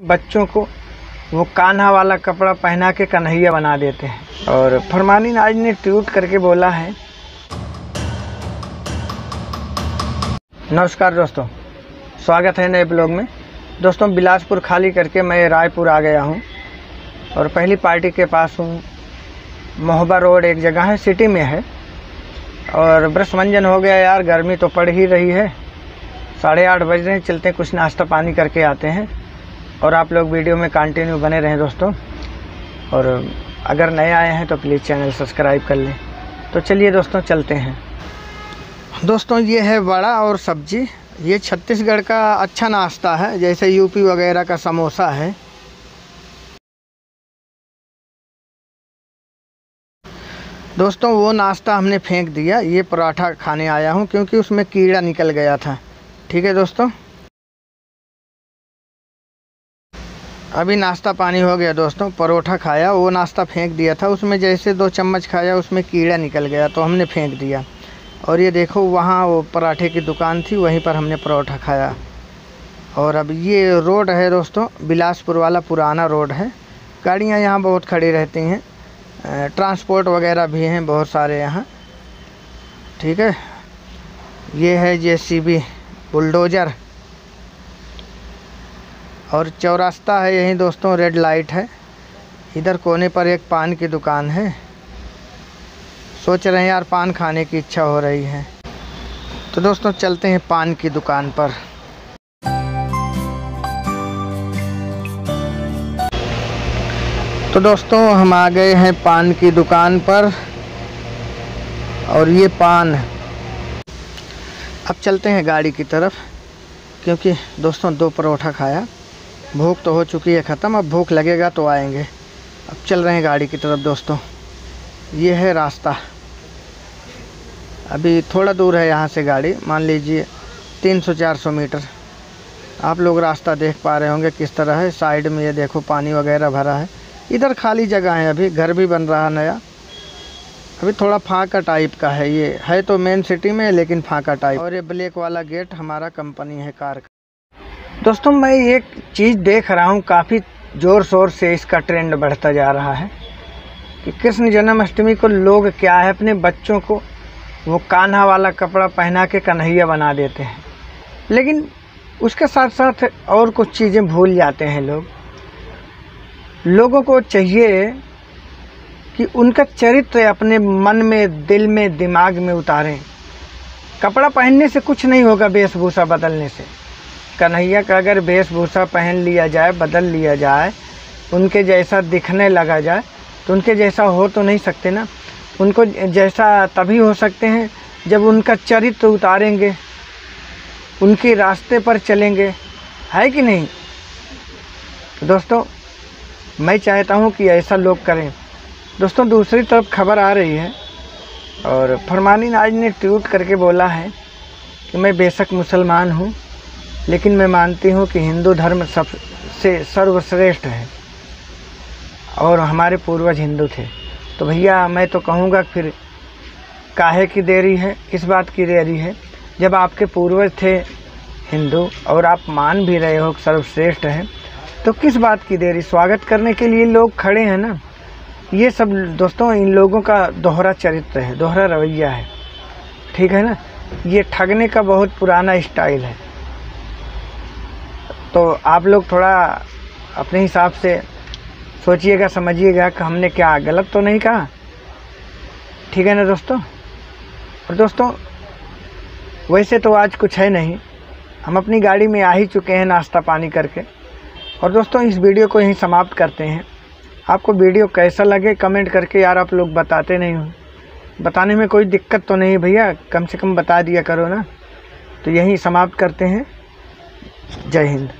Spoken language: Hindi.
बच्चों को वो कान्हा वाला कपड़ा पहना के कन्हैया बना देते हैं। और फरमानी आज ने ट्वीट करके बोला है, नमस्कार दोस्तों, स्वागत है नए ब्लॉग में। दोस्तों, बिलासपुर खाली करके मैं रायपुर आ गया हूँ और पहली पार्टी के पास हूँ। मोहबा रोड एक जगह है, सिटी में है। और ब्रश मंजन हो गया यार, गर्मी तो पड़ ही रही है। साढ़े आठ बज रहे हैं, चलते हैं, कुछ नाश्ता पानी करके आते हैं। और आप लोग वीडियो में कंटिन्यू बने रहें दोस्तों। और अगर नए आए हैं तो प्लीज़ चैनल सब्सक्राइब कर लें। तो चलिए दोस्तों, चलते हैं। दोस्तों, ये है वड़ा और सब्ज़ी। ये छत्तीसगढ़ का अच्छा नाश्ता है, जैसे यूपी वगैरह का समोसा है। दोस्तों, वो नाश्ता हमने फेंक दिया। ये पराठा खाने आया हूँ, क्योंकि उसमें कीड़ा निकल गया था। ठीक है दोस्तों? अभी नाश्ता पानी हो गया दोस्तों, परोठा खाया, वो नाश्ता फेंक दिया था, उसमें जैसे दो चम्मच खाया, उसमें कीड़ा निकल गया तो हमने फेंक दिया। और ये देखो, वहाँ वो पराठे की दुकान थी, वहीं पर हमने परोठा खाया। और अब ये रोड है दोस्तों, बिलासपुर वाला पुराना रोड है। गाड़ियाँ यहाँ बहुत खड़ी रहती हैं। ट्रांसपोर्ट वगैरह भी हैं बहुत सारे यहाँ। ठीक है? ये है जेसीबी बुलडोज़र। और चौरास्ता है यहीं दोस्तों रेड लाइट है। इधर कोने पर एक पान की दुकान है। सोच रहे हैं यार पान खाने की इच्छा हो रही है। तो दोस्तों, चलते हैं पान की दुकान पर। तो दोस्तों, हम आ गए हैं पान की दुकान पर और ये पान अब चलते हैं गाड़ी की तरफ़, क्योंकि दोस्तों दो परोठा खाया। भूख तो हो चुकी है ख़त्म, अब भूख लगेगा तो आएँगे। अब चल रहे हैं गाड़ी की तरफ़ दोस्तों। ये है रास्ता। अभी थोड़ा दूर है यहाँ से गाड़ी, मान लीजिए 300-400 मीटर। आप लोग रास्ता देख पा रहे होंगे किस तरह है। साइड में ये देखो पानी वगैरह भरा है। इधर खाली जगह है अभी, घर भी बन रहा नया। अभी थोड़ा फाका टाइप का है ये। है तो मेन सिटी में, लेकिन फाका टाइप। और ये ब्लैक वाला गेट हमारा कंपनी है, कार का। दोस्तों, मैं एक चीज़ देख रहा हूँ, काफ़ी ज़ोर शोर से इसका ट्रेंड बढ़ता जा रहा है कि कृष्ण जन्माष्टमी को लोग क्या है, अपने बच्चों को वो कान्हा वाला कपड़ा पहना के कन्हैया बना देते हैं। लेकिन उसके साथ साथ और कुछ चीज़ें भूल जाते हैं लोग। लोगों को चाहिए कि उनका चरित्र अपने मन में, दिल में, दिमाग में उतारें। कपड़ा पहनने से कुछ नहीं होगा, वेशभूषा बदलने से। कन्हैया का अगर वेशभूषा पहन लिया जाए, बदल लिया जाए, उनके जैसा दिखने लगा जाए तो उनके जैसा हो तो नहीं सकते ना? उनको जैसा तभी हो सकते हैं जब उनका चरित्र उतारेंगे, उनके रास्ते पर चलेंगे। है कि नहीं? दोस्तों, मैं चाहता हूँ कि ऐसा लोग करें। दोस्तों, दूसरी तरफ़ खबर आ रही है और फरमानी आज ने ट्वीट करके बोला है कि मैं बेशक मुसलमान हूँ। लेकिन मैं मानती हूँ कि हिंदू धर्म सबसे सर्वश्रेष्ठ है और हमारे पूर्वज हिंदू थे। तो भैया, मैं तो कहूँगा फिर, काहे की देरी है? किस बात की देरी है? जब आपके पूर्वज थे हिंदू और आप मान भी रहे हो सर्वश्रेष्ठ हैं तो किस बात की देरी? स्वागत करने के लिए लोग खड़े हैं ना? ये सब दोस्तों, इन लोगों का दोहरा चरित्र है, दोहरा रवैया है। ठीक है ना? ये ठगने का बहुत पुराना स्टाइल है। तो आप लोग थोड़ा अपने हिसाब से सोचिएगा, समझिएगा कि हमने क्या गलत तो नहीं कहा? ठीक है ना दोस्तों? और दोस्तों, वैसे तो आज कुछ है नहीं। हम अपनी गाड़ी में आ ही चुके हैं नाश्ता पानी करके। और दोस्तों, इस वीडियो को यहीं समाप्त करते हैं। आपको वीडियो कैसा लगे कमेंट करके यार आप लोग बताते नहीं हो। बताने में कोई दिक्कत तो नहीं भैया, कम से कम बता दिया करो ना। तो यहीं समाप्त करते हैं। जय हिंद।